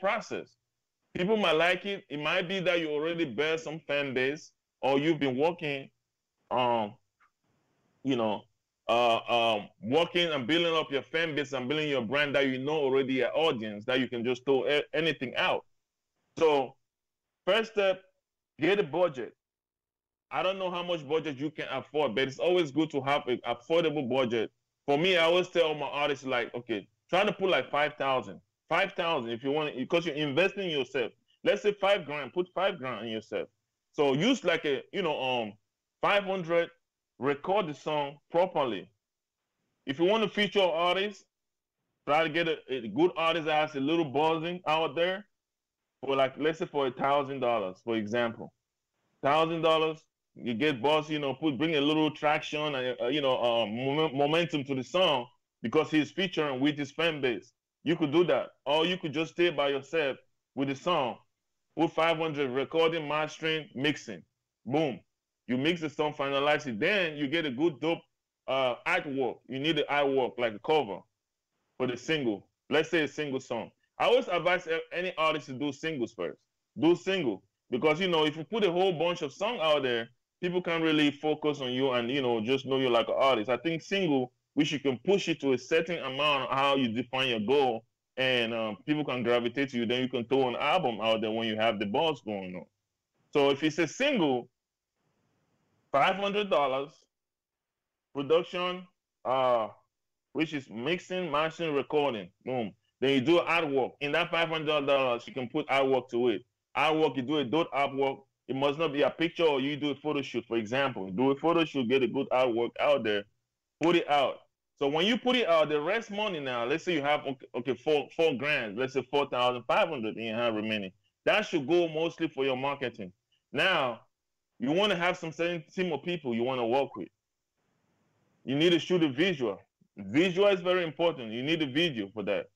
process. People might like it. It might be that you already bear some fan base, or you've been working, um, you know, uh, um, working and building up your fan base and building your brand that you know already your audience that you can just throw anything out. So, first step, get a budget. I don't know how much budget you can afford, but it's always good to have an affordable budget. For me, I always tell my artists like, okay, try to put like five thousand, five thousand if you want, because you're investing in yourself. Let's say five grand, put five grand in yourself. So use like a, you know, um, five hundred, record the song properly. If you want to feature artists, try to get a, a good artist that has a little buzzing out there for like let's say for a thousand dollars, for example, thousand dollars you get boss, you know, put bring a little traction and uh, you know uh, momentum to the song because he's featuring with his fan base. You could do that, or you could just stay by yourself with the song, with 500 recording, mastering, mixing. Boom, you mix the song, finalize it. Then you get a good dope uh, artwork. You need the artwork like a cover for the single. Let's say a single song. I always advise any artist to do singles first. Do single because you know if you put a whole bunch of song out there, people can't really focus on you and you know just know you like an artist. I think single, which you can push it to a certain amount how you define your goal, and um, people can gravitate to you. Then you can throw an album out there when you have the balls going on. So if it's a single, five hundred dollars, production, uh, which is mixing, mastering, recording, boom. Then you do artwork. In that five hundred dollars, you can put artwork to it. Artwork, you do a dot artwork it must not be a picture or you do a photo shoot, for example. Do a photo shoot, get a good artwork out there, put it out. So when you put it out, the rest money now, let's say you have okay, okay four four grand, let's say four thousand five hundred in you have remaining. That should go mostly for your marketing. Now, you want to have some certain team of people you want to work with. You need to shoot a visual. Visual is very important. You need a video for that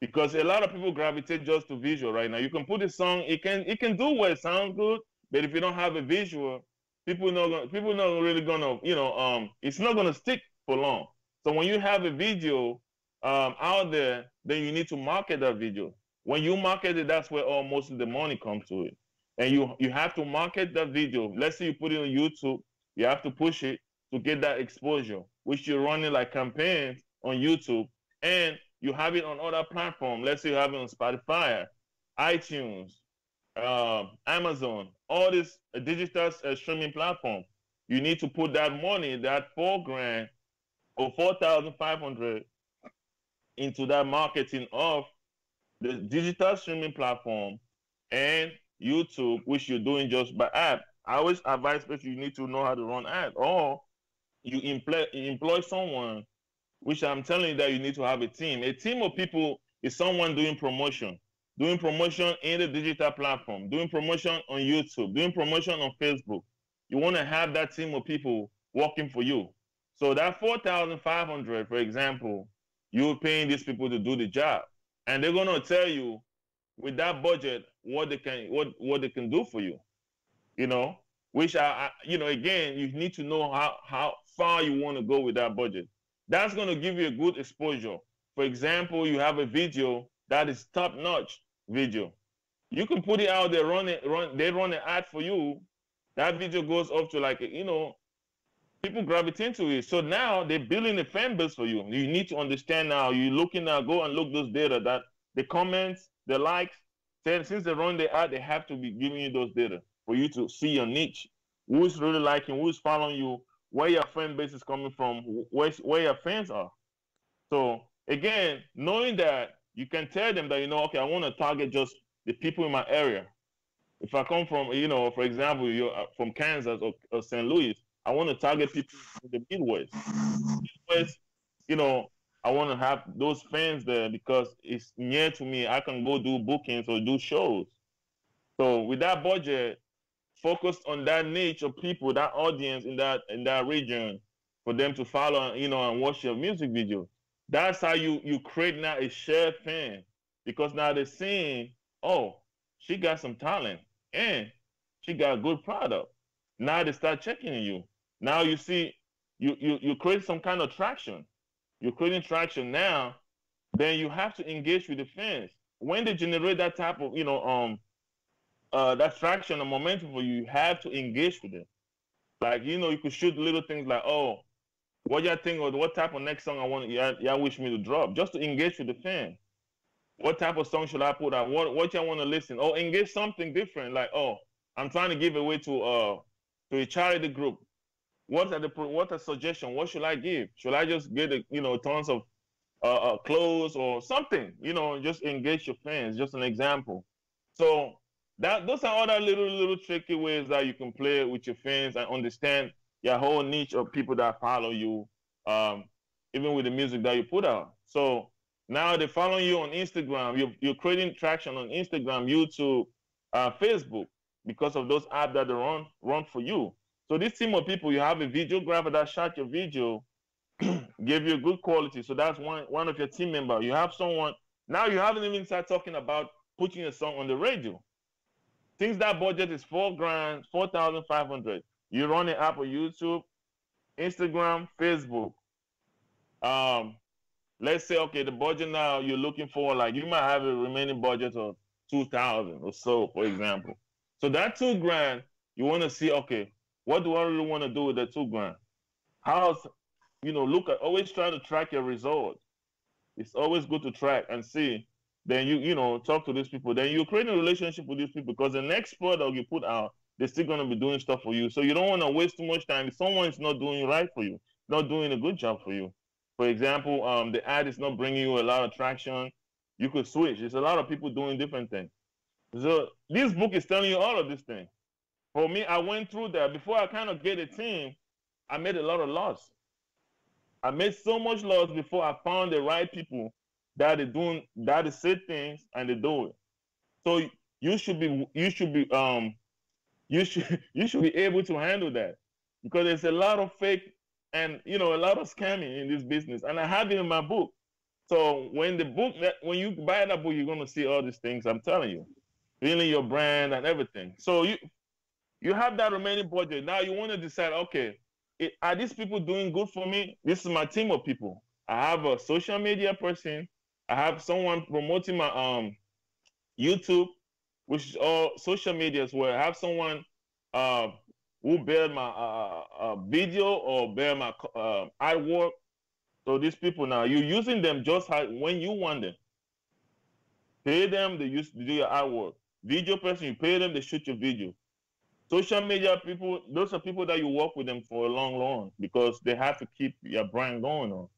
because a lot of people gravitate just to visual right now. You can put a song, it can it can do well, it sounds good, but if you don't have a visual, people not gonna, people not really gonna you know um it's not gonna stick for long. So when you have a video um, out there, then you need to market that video. When you market it, that's where all most of the money comes to it. And you you have to market that video. Let's say you put it on YouTube, you have to push it to get that exposure, which you're running like campaigns on YouTube, and you have it on other platforms. Let's say you have it on Spotify, iTunes, uh, Amazon, all this digital uh, streaming platform, you need to put that money, that four grand or four thousand five hundred, into that marketing of the digital streaming platform and YouTube, which you're doing just by app. I always advise that you need to know how to run ad, or you employ employ someone. Which I'm telling you that you need to have a team. A team of people is someone doing promotion doing promotion in the digital platform, doing promotion on YouTube, doing promotion on Facebook. You want to have that team of people working for you. So that 4,500, for example, you're paying these people to do the job. And they're to tell you with that budget what they can what what they can do for you. You know, which I, I you know, again, you need to know how how far you want to go with that budget. That's to give you a good exposure. For example, you have a video that is top notch video. You can put it out there, run it, run. They run an ad for you. That video goes up to like you know, people gravitate to it. So now they're building a fan base for you. You need to understand now. You're looking now. Go and look those data that the comments, the likes. Then since they run the ad, they have to be giving you those data for you to see your niche. Who's really liking? Who's following you? Where your fan base is coming from? Where where your fans are. So again, knowing that you can tell them that you know, okay, I want to target just the people in my area. If I come from, you know, for example, you're uh, from Kansas or, or St. Louis, I want to target people in the Midwest. Midwest, you know, I want to have those fans there because it's near to me. I can go do bookings or do shows. So with that budget, focused on that niche of people, that audience in that in that region, for them to follow, you know, and watch your music video. That's how you you create now a shared fan because now they're seeing, oh, she got some talent and she got good product. Now they start checking you. Now you see, you you you create some kind of traction. You're creating traction now. Then you have to engage with the fans. when they generate that type of, you know, um, uh, that traction and momentum for you, you have to engage with them. Like, you know, you could shoot little things like, oh, what y'all think or what type of next song I want y'all, y'all wish me to drop, just to engage with the fan. What type of song should I put out? What what y'all want to listen? Or engage something different, like, oh, I'm trying to give away to uh to a charity group. What are the what a suggestion? What should I give? Should I just get a, you know tons of uh, uh, clothes or something? You know, just engage your fans. Just an example. So that those are other little little tricky ways that you can play with your fans and understand your whole niche of people that follow you, um, even with the music that you put out. So now they're following you on Instagram. You're, you're creating traction on Instagram, YouTube, uh, Facebook because of those apps that they run run for you. So this team of people, you have a videographer that shot your video, give you a good quality. So that's one one of your team member. You have someone now. You haven't even started talking about putting a song on the radio. Since that budget is four grand, four thousand five hundred. You run an app on YouTube, Instagram, Facebook. Um, let's say okay, the budget now you're looking for like you might have a remaining budget of two thousand or so, for example. So that two grand, you want to see okay, what do I really want to do with the two grand? How's you know look at always try to track your results. It's always good to track and see. Then you you know talk to these people. Then you create a relationship with these people because the next product you put out they're still going to be doing stuff for you. So you don't want to waste too much time. If someone's not doing right for you, not doing a good job for you. For example, um, the ad is not bringing you a lot of traction. You could switch. There's a lot of people doing different things. So this book is telling you all of these things. For me, I went through that before I kind of get a team. I made a lot of loss. I made so much loss before I found the right people that are doing that is say things and they do it. So you should be you should be um you should you should be able to handle that because there's a lot of fake and you know a lot of scamming in this business and i have it in my book so when the book that when you buy that book you're going to see all these things i'm telling you building your brand and everything so you you have that remaining budget now you want to decide okay it, are these people doing good for me this is my team of people i have a social media person i have someone promoting my um youtube which is all social medias where I have someone uh, who bear my uh, uh, video or bear my uh, artwork. So these people now, you're using them just how, when you want them. Pay them, they use to do your artwork. Video person, you pay them, they shoot your video. Social media people, those are people that you work with them for a long, long because they have to keep your brand going on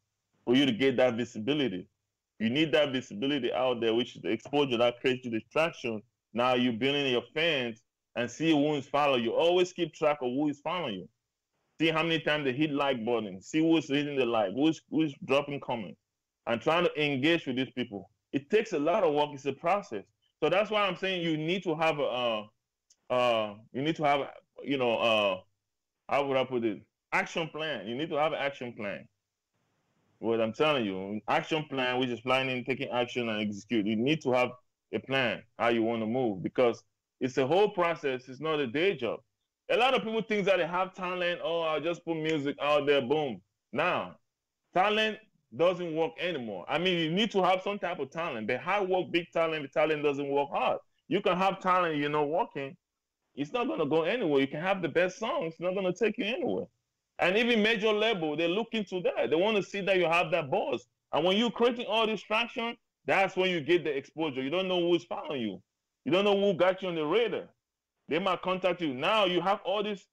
for you to get that visibility. You need that visibility out there, which is the exposure that creates you distraction now you're building your fans and see who is following you. Always keep track of who is following you. See how many times they hit like button. See who's hitting the like, who's who's dropping comments, and trying to engage with these people. It takes a lot of work. It's a process. So that's why I'm saying you need to have a, uh, uh, you need to have, you know, uh, how would I put it? Action plan. You need to have an action plan. What I'm telling you, action plan, which is planning, taking action, and execute. You need to have a plan how you want to move because it's a whole process. It's not a day job. A lot of people think that they have talent. Oh, I'll just put music out there. Boom. Now, talent doesn't work anymore. I mean, you need to have some type of talent. The hard work, big talent, the talent doesn't work hard. You can have talent, you're not working. It's not going to go anywhere. You can have the best songs. It's not going to take you anywhere. And even major label, they look into that. They want to see that you have that buzz. And when you're creating all this traction, that's when you get the exposure. You don't know who's following you. You don't know who got you on the radar. They might contact you. Now you have all this,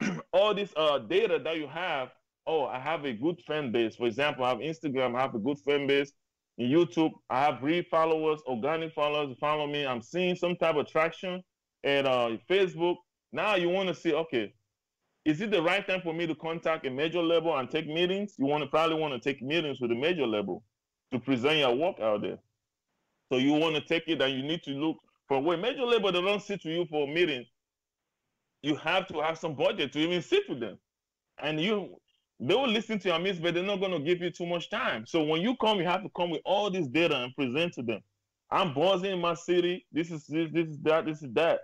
all this uh, data that you have. Oh, I have a good fan base. For example, I have Instagram. I have a good fan base. In YouTube, I have real followers, organic followers follow me. I'm seeing some type of traction. And uh, Facebook. Now you want to see, okay, is it the right time for me to contact a major label and take meetings? You want to probably want to take meetings with a major label to present your work out there. So you want to take it and you need to look for where major label they don't sit with you for a meeting. You have to have some budget to even sit with them. And you they will listen to your meetings, but they're not going to give you too much time. So when you come, you have to come with all this data and present to them. I'm buzzing in my city. This is this, this is that, this is that.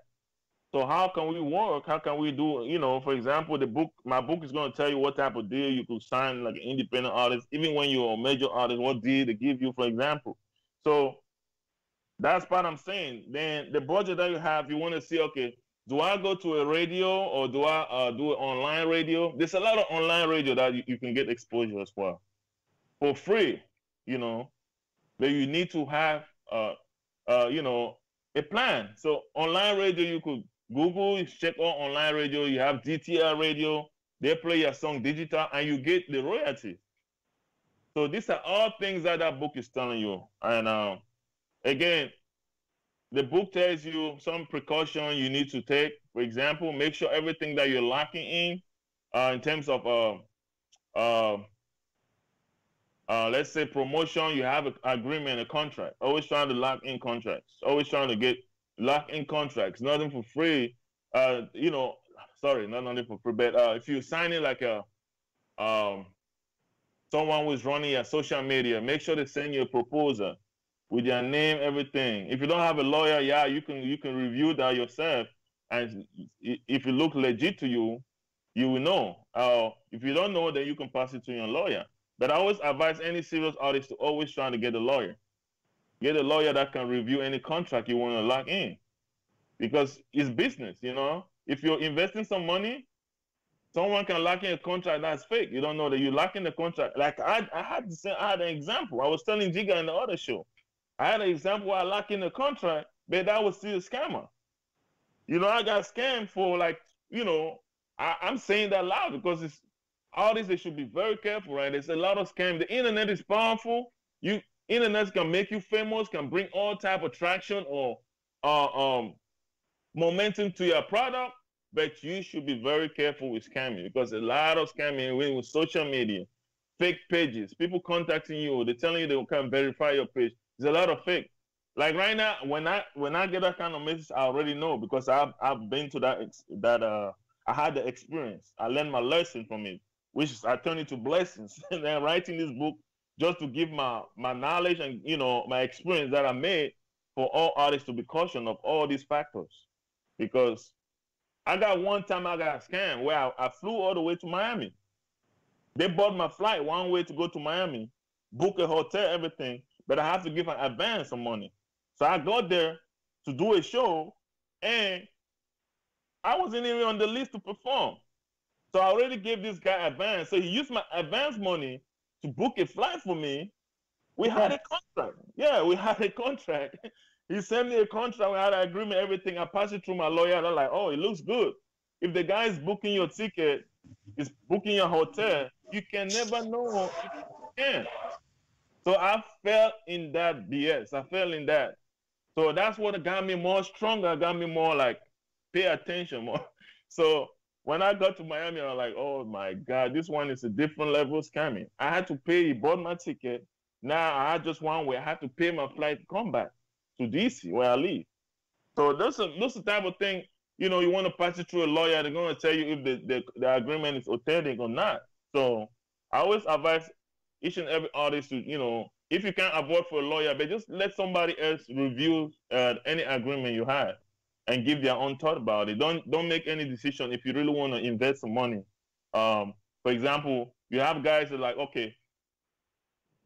So how can we work? How can we do, you know, for example, the book, my book is going to tell you what type of deal you could sign like an independent artist, even when you're a major artist, what deal they give you, for example. So That's what I'm saying. Then the budget that you have, you want to see, okay, do I go to a radio or do I uh, do online radio? There's a lot of online radio that you, you can get exposure as well for free, you know. But you need to have, uh, uh, you know, a plan. So online radio, you could Google, check out online radio. You have DTR radio. They play your song digital, and you get the royalty. So these are all things that that book is telling you. And um, again, the book tells you some precaution you need to take. For example, make sure everything that you're locking in, uh, in terms of uh, uh, uh, let's say promotion, you have an agreement, a contract. Always trying to lock in contracts. Always trying to get lock in contracts. Nothing for free. Uh, you know, sorry, not only for free, but uh, if you sign signing like a um, someone who's running your social media, make sure they send you a proposal with your name, everything. If you don't have a lawyer, yeah, you can you can review that yourself, and if it look legit to you, you will know. Uh, if you don't know, then you can pass it to your lawyer. But I always advise any serious artist to always try to get a lawyer. Get a lawyer that can review any contract you want to lock in. Because it's business, you know. If you're investing some money, someone can lock in a contract that's fake. You don't know that you're locking the contract. Like I, I had to say, I had an example. I was telling Jiga in the other show. I had an example where I locked in a contract, but that was still a scammer. You know, I got scammed for like, you know, I, I'm saying that loud because it's all this they should be very careful, right? There's a lot of scam. The internet is powerful. You internet can make you famous, can bring all type of traction or uh, um, momentum to your product, but you should be very careful with scamming because a lot of scamming with social media, fake pages, people contacting you, they're telling you they can verify your page. There's a lot of fake. Like right now, when I when I get that kind of message, I already know because I've I've been to that that uh I had the experience. I learned my lesson from it which is I turn into blessings. and then writing this book just to give my my knowledge and you know my experience that I made for all artists to be cautious of all these factors. Because I got one time I got scammed where I, I flew all the way to Miami. They bought my flight one way to go to Miami, book a hotel, everything, but I have to give an advance of money. So I got there to do a show and I wasn't even on the list to perform. So I already gave this guy advance. So he used my advance money to book a flight for me. We had a contract. Yeah, we had a contract. he sent me a contract. We had an agreement, everything. I passed it through my lawyer. And I'm like, oh, it looks good. If the guy is booking your ticket, is booking your hotel, you can never know if you can. So I fell in that BS. I fell in that. So that's what got me more stronger, got me more like pay attention more. So when I got to Miami, I was like, oh my God, this one is a different level scamming. I had to pay, he bought my ticket. Now I had just one way. I had to pay my flight to come back to DC where I live. So that's a that's the type of thing, you know, you want to pass it through a lawyer, they're gonna tell you if the, the, the agreement is authentic or not. So I always advise each and every artist to, you know, if you can't afford for a lawyer, but just let somebody else review uh, any agreement you have and give their own thought about it. Don't don't make any decision if you really want to invest some money. Um, for example, you have guys that are like, okay,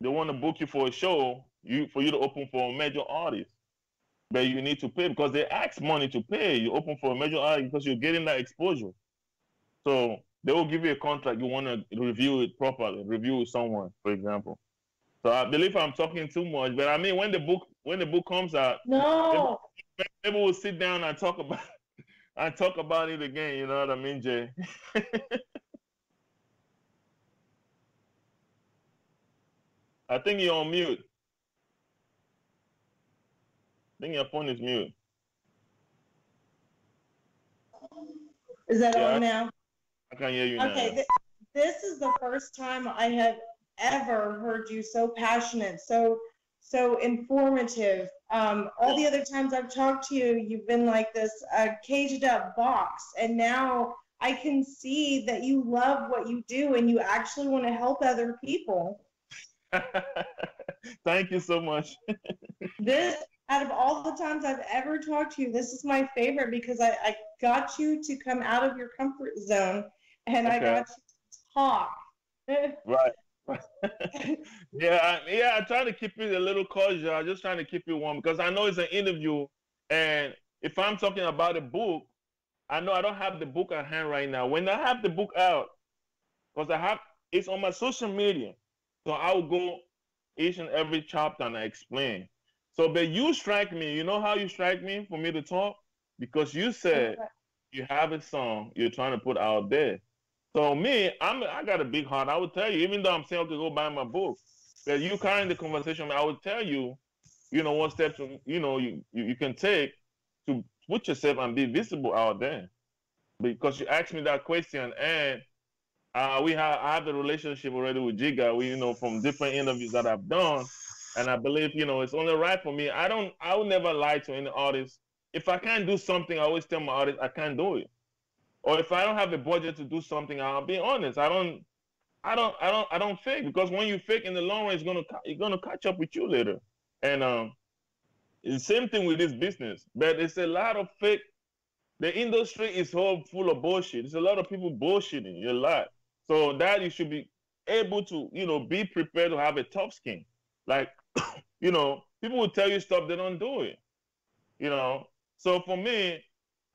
they want to book you for a show, you for you to open for a major artist, but you need to pay because they ask money to pay. You open for a major artist because you're getting that exposure. So they will give you a contract. You want to review it properly, review with someone, for example. So I believe I'm talking too much, but I mean, when the book when the book comes out, no, maybe we'll sit down and talk about and talk about it again. You know what I mean, Jay? I think you're on mute. I think your phone is mute. Is that yeah, on now? I can hear you okay, now. Okay, th- this is the first time I have ever heard you so passionate, so so informative. Um, all the other times I've talked to you, you've been like this uh, caged up box, and now I can see that you love what you do and you actually want to help other people. Thank you so much. this, out of all the times I've ever talked to you, this is my favorite because I, I got you to come out of your comfort zone and okay. I got you to talk. right. yeah, I, yeah. I try to keep it a little cordial. I'm just trying to keep it warm because I know it's an interview, and if I'm talking about a book, I know I don't have the book at hand right now. When I have the book out, because I have it's on my social media, so I'll go each and every chapter and I explain. So, but you strike me. You know how you strike me for me to talk because you said you have a song you're trying to put out there. So me, I'm I got a big heart. I would tell you, even though I'm saying to go buy my book, that you carrying the conversation, I would tell you, you know, what steps you know you, you, you can take to put yourself and be visible out there. Because you asked me that question and uh, we have I have the relationship already with Jiga. We you know from different interviews that I've done, and I believe you know it's only right for me. I don't I will never lie to any artist. If I can't do something, I always tell my artist I can't do it. Or if I don't have the budget to do something, I'll be honest. I don't I don't I don't I don't fake because when you fake in the long run, it's gonna it's gonna catch up with you later. And um, the same thing with this business, but it's a lot of fake. The industry is all full of bullshit. There's a lot of people bullshitting a lot. So that you should be able to, you know, be prepared to have a tough skin. Like, you know, people will tell you stuff, they don't do it. You know. So for me,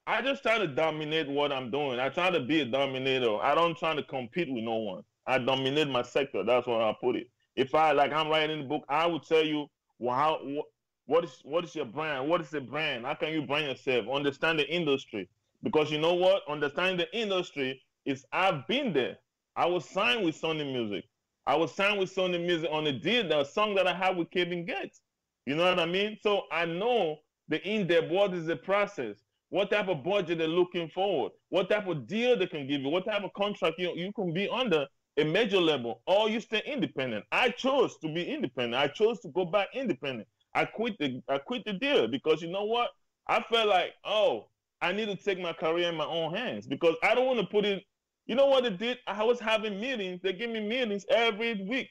I just try to dominate what I'm doing. I try to be a dominator. I don't try to compete with no one. I dominate my sector. That's what I put it. If I like, I'm writing the book. I would tell you, well, how what, what is what is your brand? What is the brand? How can you brand yourself? Understand the industry because you know what? Understanding the industry is I've been there. I was signed with Sony Music. I was signed with Sony Music on a deal, the song that I have with Kevin Gates. You know what I mean? So I know the in-depth what is the process, what type of budget they're looking forward, what type of deal they can give you, what type of contract you, you can be under a major level, or you stay independent. I chose to be independent. I chose to go back independent. I quit the I quit the deal because you know what? I felt like, oh, I need to take my career in my own hands because I don't want to put it you know what they did? I was having meetings. They give me meetings every week.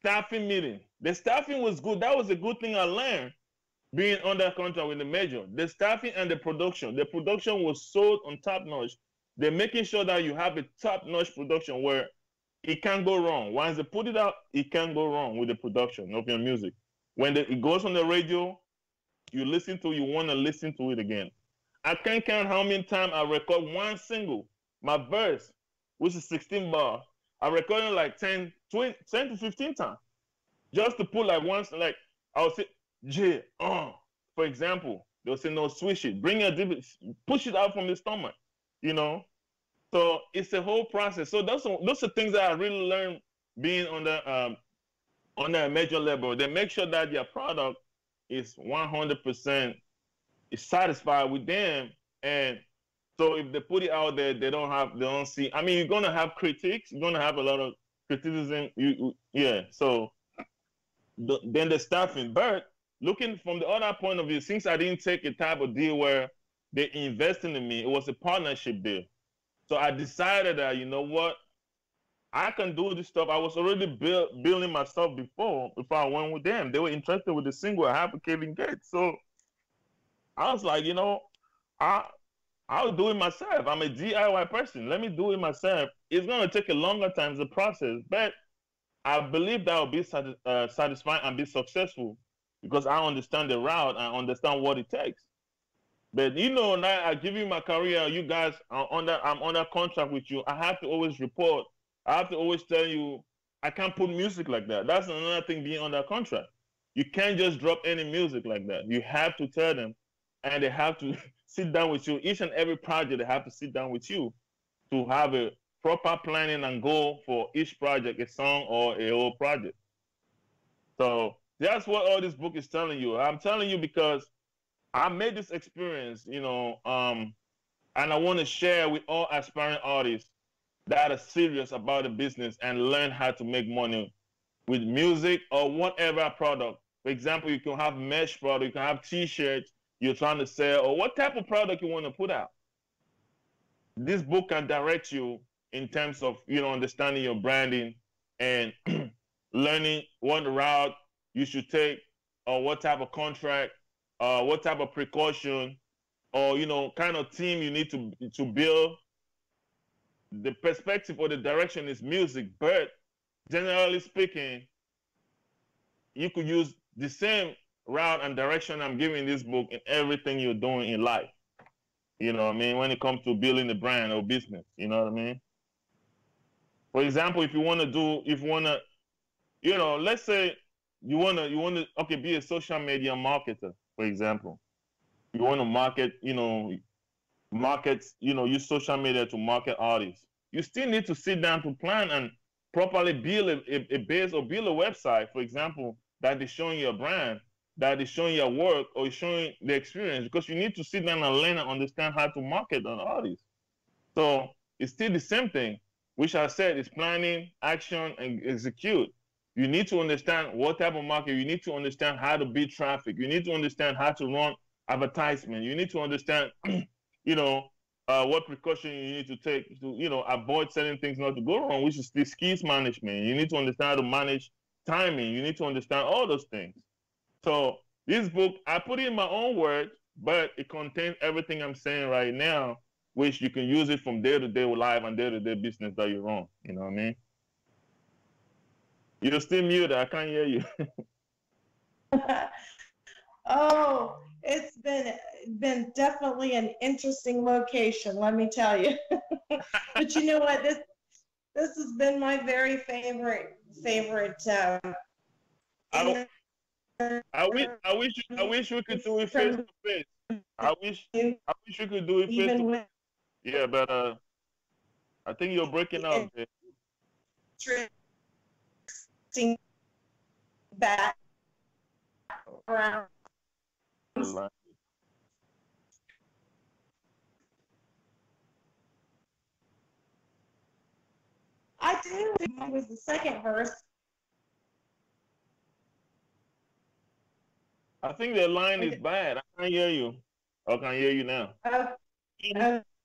Staffing meeting. The staffing was good. That was a good thing I learned being under contract with the major. The staffing and the production. The production was sold on top notch. They're making sure that you have a top notch production where it can't go wrong. Once they put it out, it can't go wrong with the production of your music. When the, it goes on the radio, you listen to, you want to listen to it again. I can't count how many times I record one single my verse, which is 16 bar, I recorded like 10, 20, 10 to 15 times. Just to put like once, like I'll say J, uh, for example, they'll say no, swish it, bring it, deep, push it out from the stomach, you know. So it's a whole process. So those are, those are things that I really learned being on the um, on a major level. They make sure that your product is 100% is satisfied with them and so if they put it out there, they don't have, they don't see. I mean, you're gonna have critics. You're gonna have a lot of criticism. You, yeah. So the, then the staffing, but looking from the other point of view, since I didn't take a type of deal where they invested in me, it was a partnership deal. So I decided that you know what, I can do this stuff. I was already build, building my stuff before before I went with them. They were interested with the single I have with Kevin Gates. So I was like, you know, I I'll do it myself. I'm a DIY person. Let me do it myself. It's going to take a longer time to process, but I believe that will be satis- uh, satisfying and be successful because I understand the route. I understand what it takes. But you know, now I give you my career. You guys are under. I'm under contract with you. I have to always report. I have to always tell you. I can't put music like that. That's another thing being under contract. You can't just drop any music like that. You have to tell them, and they have to sit down with you. Each and every project, they have to sit down with you to have a proper planning and goal for each project, a song or a whole project. So that's what all this book is telling you. I'm telling you because I made this experience, you know, um, and I want to share with all aspiring artists that are serious about the business and learn how to make money with music or whatever product. For example, you can have mesh product, you can have t-shirts, you're trying to sell or what type of product you want to put out. This book can direct you in terms of you know understanding your branding and learning what route you should take or what type of contract, uh, what type of precaution, or you know kind of team you need to to build. The perspective or the direction is music, but generally speaking, you could use the same route and direction I'm giving this book in everything you're doing in life. You know what I mean? When it comes to building a brand or business, you know what I mean? For example, if you want to do, if you want to, you know, let's say you want to, you want to, okay, be a social media marketer, for example. You want to market, you know, market, you know, use social media to market artists. You still need to sit down to plan and properly build a, a, a base or build a website, for example, that is showing your brand, that is showing your work or showing the experience, because you need to sit down and learn and understand how to market an artist. So it's still the same thing, which I said is planning, action, and execute. You need to understand what type of market. You need to understand how to build traffic. You need to understand how to run advertisement. You need to understand, you know, uh, what precaution you need to take to, you know, avoid certain things not to go wrong, which is the skills management. You need to understand how to manage timing. You need to understand all those things. So this book, I put it in my own words, but it contains everything I'm saying right now, which you can use it from day to day life and day to day business that you run. You know what I mean? You're still muted. I can't hear you. oh, it's been been definitely an interesting location, let me tell you. but you know what? This this has been my very favorite favorite. Um, I, I wish I wish I wish we could do it face to face. I wish I wish we could do it face to face. Yeah, but uh, I think you're breaking up. Interesting back around I do. It was the second verse. I think the line is bad. I can't hear you. I can hear you now. Uh,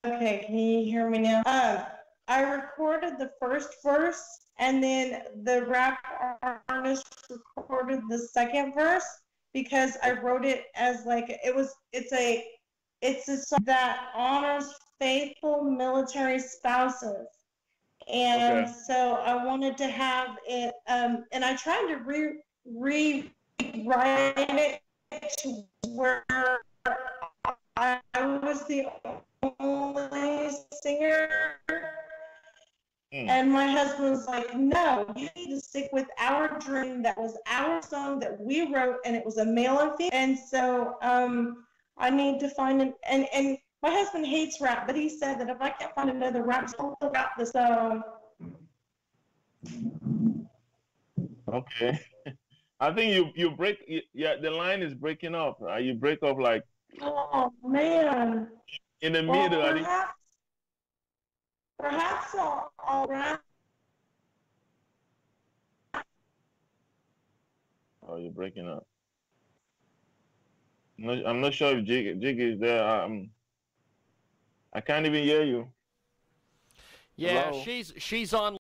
okay, can you hear me now? Uh, I recorded the first verse, and then the rap artist recorded the second verse because I wrote it as like it was. It's a it's a song that honors faithful military spouses and okay. so I wanted to have it, um, and I tried to re rewrite it to where I was the only singer. Mm. And my husband was like, no, you need to stick with our dream. That was our song that we wrote, and it was a male and female. And so um, I need to find an, and, and my husband hates rap, but he said that if I can't find another rap song, I'll rap the song. Okay. I think you you break yeah the line is breaking up. Right? You break up like oh man in the well, middle. Perhaps, perhaps I'll, I'll rap. Oh, you're breaking up. I'm not, I'm not sure if Jig Jig is there. I'm I can't even hear you. Yeah, Hello? she's she's on